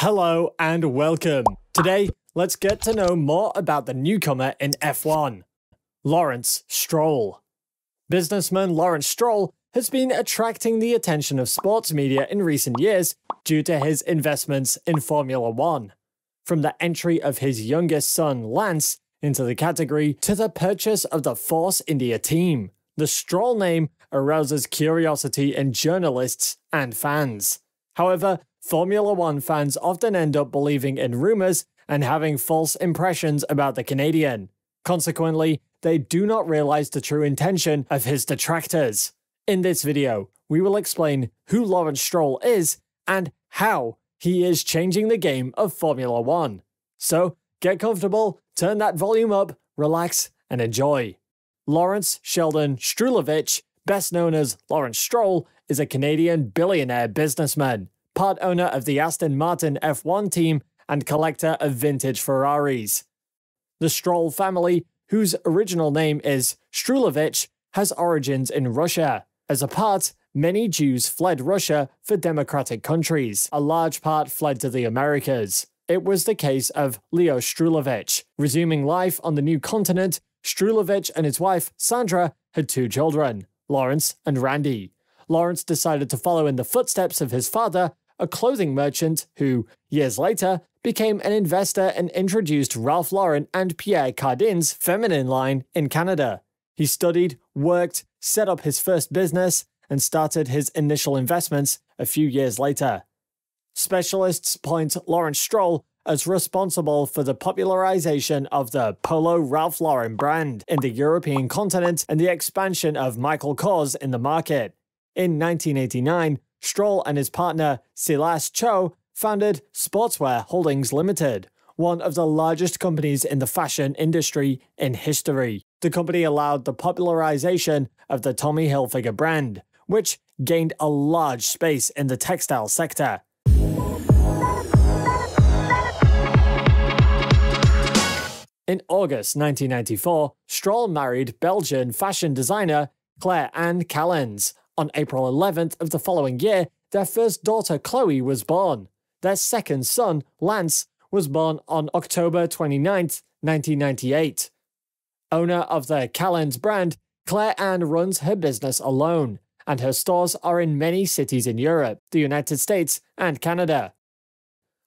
Hello and welcome. Today, let's get to know more about the newcomer in F1, Lawrence Stroll. Businessman Lawrence Stroll has been attracting the attention of sports media in recent years due to his investments in Formula One. From the entry of his youngest son, Lance, into the category to the purchase of the Force India team, the Stroll name arouses curiosity in journalists and fans. However, Formula One fans often end up believing in rumours and having false impressions about the Canadian. Consequently, they do not realise the true intention of his detractors. In this video, we will explain who Lawrence Stroll is and how he is changing the game of Formula One. So, get comfortable, turn that volume up, relax, and enjoy. Lawrence Sheldon Strulovich, best known as Lawrence Stroll, is a Canadian billionaire businessman part owner of the Aston Martin F1 team and collector of vintage Ferraris. The Stroll family, whose original name is Strulovich, has origins in Russia. As a part, many Jews fled Russia for democratic countries. A large part fled to the Americas. It was the case of Leo Strulovich. Resuming life on the new continent, Strulovich and his wife, Sandra, had two children, Lawrence and Randy. Lawrence decided to follow in the footsteps of his father a clothing merchant who, years later, became an investor and introduced Ralph Lauren and Pierre Cardin's feminine line in Canada. He studied, worked, set up his first business, and started his initial investments a few years later. Specialists point Lawrence Stroll as responsible for the popularization of the Polo Ralph Lauren brand in the European continent and the expansion of Michael Kors in the market. In 1989, Stroll and his partner Silas Chou founded Sportswear Holdings Limited, one of the largest companies in the fashion industry in history. The company allowed the popularization of the Tommy Hilfiger brand, which gained a large space in the textile sector. In August 1994, Stroll married Belgian fashion designer Claire Anne Callens, on April 11th of the following year, their first daughter Chloe was born. Their second son, Lance, was born on October 29th, 1998. Owner of the Callens brand, Claire Anne runs her business alone, and her stores are in many cities in Europe, the United States, and Canada.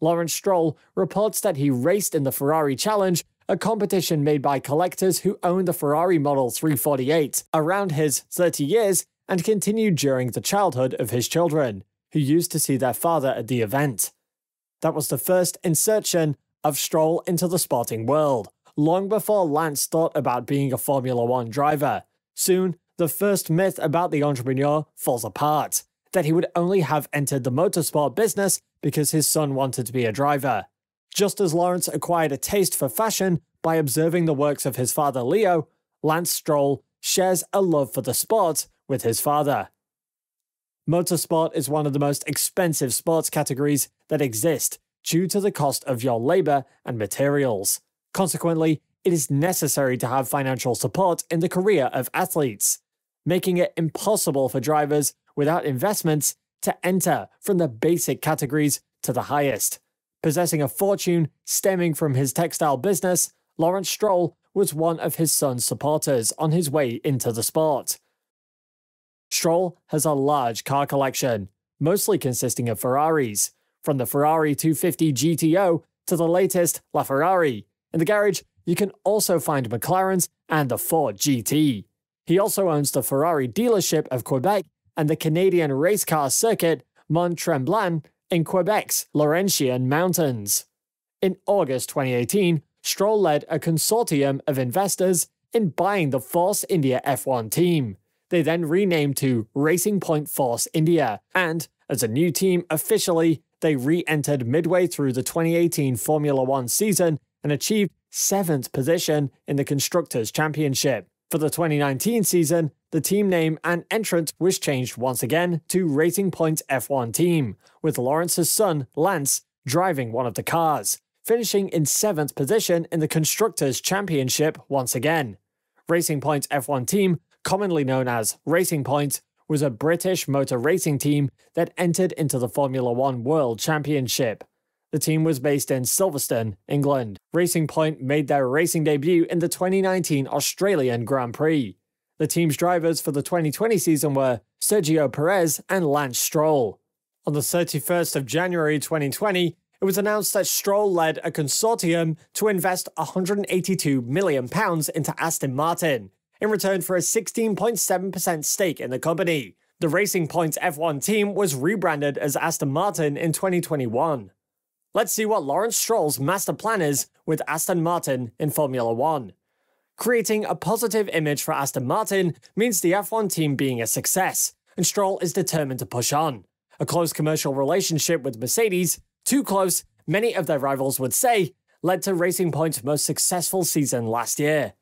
Lawrence Stroll reports that he raced in the Ferrari Challenge, a competition made by collectors who own the Ferrari Model 348. Around his 30 years, and continued during the childhood of his children, who used to see their father at the event. That was the first insertion of Stroll into the sporting world, long before Lance thought about being a Formula One driver. Soon, the first myth about the entrepreneur falls apart that he would only have entered the motorsport business because his son wanted to be a driver. Just as Lawrence acquired a taste for fashion by observing the works of his father Leo, Lance Stroll shares a love for the sport with his father. Motorsport is one of the most expensive sports categories that exist due to the cost of your labor and materials. Consequently, it is necessary to have financial support in the career of athletes, making it impossible for drivers without investments to enter from the basic categories to the highest. Possessing a fortune stemming from his textile business, Lawrence Stroll was one of his son's supporters on his way into the sport. Stroll has a large car collection, mostly consisting of Ferraris, from the Ferrari 250 GTO to the latest LaFerrari. In the garage, you can also find McLarens and the Ford GT. He also owns the Ferrari dealership of Quebec and the Canadian race car circuit Mont Tremblant in Quebec's Laurentian Mountains. In August 2018, Stroll led a consortium of investors in buying the Force India F1 team. They then renamed to Racing Point Force India, and as a new team officially, they re entered midway through the 2018 Formula One season and achieved seventh position in the Constructors' Championship. For the 2019 season, the team name and entrant was changed once again to Racing Point F1 Team, with Lawrence's son, Lance, driving one of the cars, finishing in seventh position in the Constructors' Championship once again. Racing Point F1 Team commonly known as Racing Point, was a British motor racing team that entered into the Formula One World Championship. The team was based in Silverstone, England. Racing Point made their racing debut in the 2019 Australian Grand Prix. The team's drivers for the 2020 season were Sergio Perez and Lance Stroll. On the 31st of January 2020, it was announced that Stroll led a consortium to invest £182 million into Aston Martin in return for a 16.7% stake in the company. The Racing Point F1 team was rebranded as Aston Martin in 2021. Let's see what Lawrence Stroll's master plan is with Aston Martin in Formula One. Creating a positive image for Aston Martin means the F1 team being a success, and Stroll is determined to push on. A close commercial relationship with Mercedes, too close, many of their rivals would say, led to Racing Point's most successful season last year.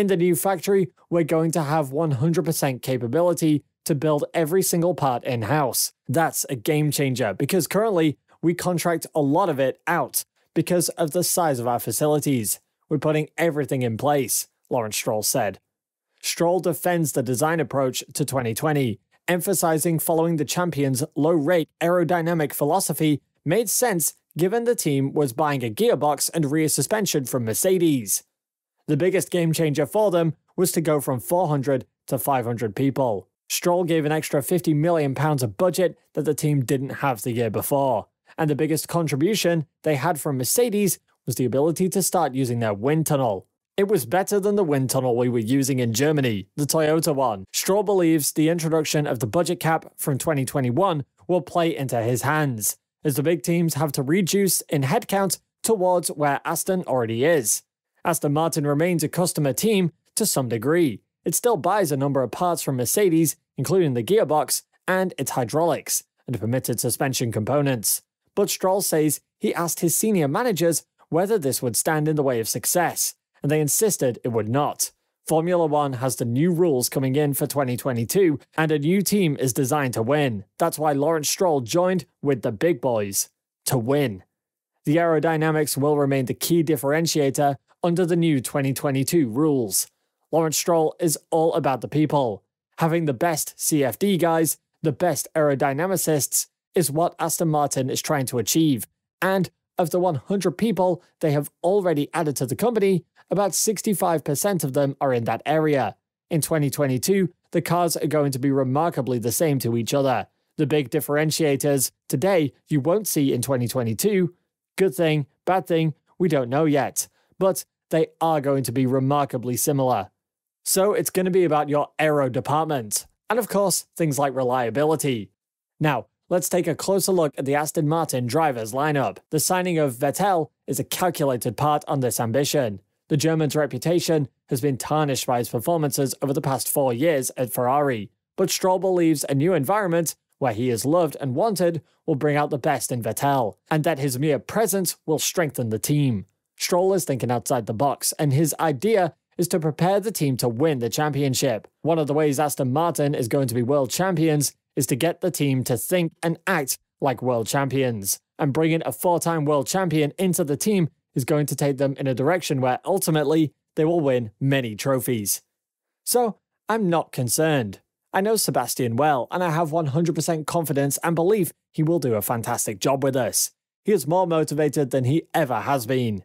In the new factory, we're going to have 100% capability to build every single part in house. That's a game changer because currently we contract a lot of it out because of the size of our facilities. We're putting everything in place, Lawrence Stroll said. Stroll defends the design approach to 2020, emphasizing following the champion's low rake aerodynamic philosophy made sense given the team was buying a gearbox and rear suspension from Mercedes. The biggest game changer for them was to go from 400 to 500 people. Stroll gave an extra £50 million of budget that the team didn't have the year before and the biggest contribution they had from Mercedes was the ability to start using their wind tunnel. It was better than the wind tunnel we were using in Germany, the Toyota one. Stroll believes the introduction of the budget cap from 2021 will play into his hands, as the big teams have to reduce in headcount towards where Aston already is. Aston Martin remains a customer team to some degree. It still buys a number of parts from Mercedes, including the gearbox and its hydraulics and permitted suspension components but Stroll says he asked his senior managers whether this would stand in the way of success, and they insisted it would not. Formula One has the new rules coming in for 2022, and a new team is designed to win. That's why Lawrence Stroll joined with the big boys to win. The aerodynamics will remain the key differentiator under the new 2022 rules. Lawrence Stroll is all about the people, having the best CFD guys, the best aerodynamicists, is what Aston Martin is trying to achieve. And of the 100 people they have already added to the company, about 65% of them are in that area. In 2022, the cars are going to be remarkably the same to each other. The big differentiators today you won't see in 2022. Good thing, bad thing, we don't know yet. But they are going to be remarkably similar. So it's going to be about your aero department. And of course, things like reliability. Now, let's take a closer look at the Aston Martin drivers lineup. The signing of Vettel is a calculated part on this ambition. The German's reputation has been tarnished by his performances over the past four years at Ferrari, but Stroll believes a new environment where he is loved and wanted will bring out the best in Vettel, and that his mere presence will strengthen the team. Stroll is thinking outside the box, and his idea is to prepare the team to win the championship. One of the ways Aston Martin is going to be world champions is to get the team to think and act like world champions. And bringing a four time world champion into the team is going to take them in a direction where ultimately they will win many trophies. So I'm not concerned. I know Sebastian well, and I have 100% confidence and belief he will do a fantastic job with us. He is more motivated than he ever has been.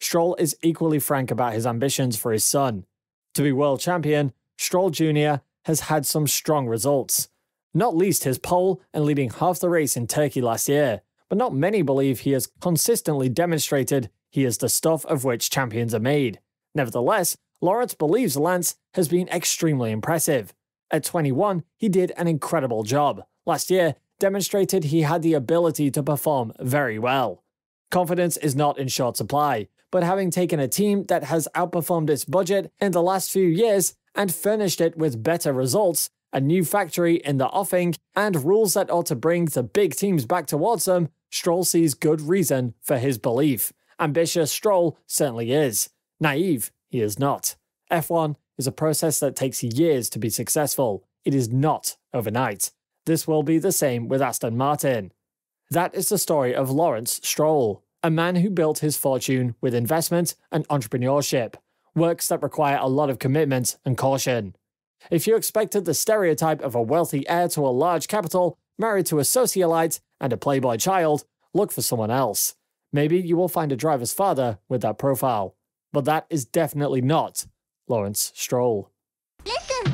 Stroll is equally frank about his ambitions for his son. To be world champion, Stroll Jr. has had some strong results not least his pole and leading half the race in Turkey last year, but not many believe he has consistently demonstrated he is the stuff of which champions are made. Nevertheless, Lawrence believes Lance has been extremely impressive. At 21, he did an incredible job. Last year, demonstrated he had the ability to perform very well. Confidence is not in short supply, but having taken a team that has outperformed its budget in the last few years and furnished it with better results, a new factory in the offing, and rules that ought to bring the big teams back towards them, Stroll sees good reason for his belief. Ambitious Stroll certainly is. Naive, he is not. F1 is a process that takes years to be successful. It is not overnight. This will be the same with Aston Martin. That is the story of Lawrence Stroll, a man who built his fortune with investment and entrepreneurship, works that require a lot of commitment and caution. If you expected the stereotype of a wealthy heir to a large capital, married to a socialite, and a playboy child, look for someone else. Maybe you will find a driver's father with that profile. But that is definitely not Lawrence Stroll. Listen!